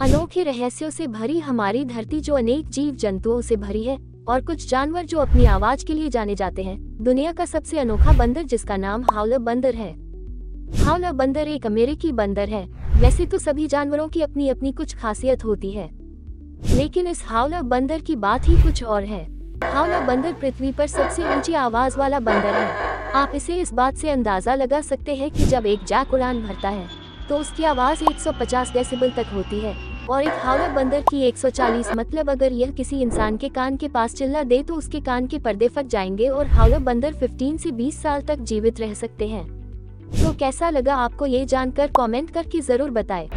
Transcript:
अनोखे रहस्यों से भरी हमारी धरती जो अनेक जीव जंतुओं से भरी है, और कुछ जानवर जो अपनी आवाज़ के लिए जाने जाते हैं, दुनिया का सबसे अनोखा बंदर जिसका नाम हावला बंदर है। हावला बंदर एक अमेरिकी बंदर है, वैसे तो सभी जानवरों की अपनी अपनी कुछ खासियत होती है। लेकिन इस हावला बंदर की बात ही कुछ और है। हावला बंदर पृथ्वी पर सबसे ऊँची आवाज़ वाला बंदर है। आप इसे इस बात से अंदाज़ा लगा सकते हैं कि जब एक जैक उड़ान भरता है तो उसकी आवाज़ 150 डेसिबल तक होती है। और एक हावे बंदर की 140 मतलब अगर यह किसी इंसान के कान के पास चिल्ला दे तो उसके कान के पर्दे फट जाएँगे और हावे बंदर 15 से 20 साल तक जीवित रह सकते हैं तो कैसा लगा आपको ये जानकर कमेंट करके ज़रूर बताएँ।